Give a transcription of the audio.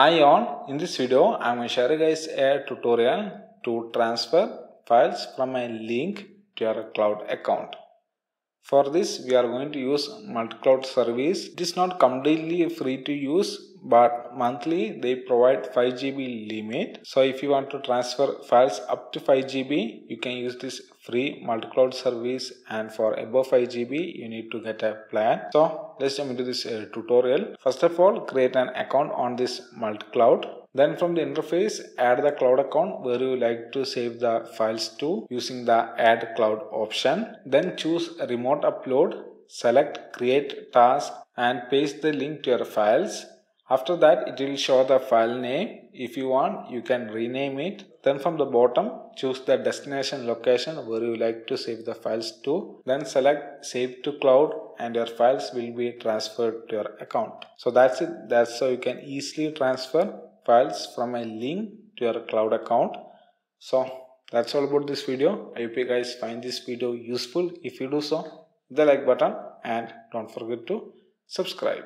Hi on, in this video I'm going to share guys a tutorial to transfer files from a link to your cloud account. For this we are going to use MultCloud service. It is not completely free to use but monthly they provide 5 GB limit. So if you want to transfer files up to 5 GB you can use this free MultCloud service and for above 5 GB you need to get a plan. So let's jump into this uh, tutorial. First of all create an account on this MultCloud. Then from the interface add the cloud account where you like to save the files to using the add cloud option. Then choose remote upload, select create task and paste the link to your files. After that it will show the file name. If you want you can rename it then from the bottom choose the destination location where you like to save the files to. Then select save to cloud and your files will be transferred to your account. So that's it. That's how you can easily transfer files from a link to your cloud account. So that's all about this video. I hope you guys find this video useful. If you do so, the like button and don't forget to subscribe.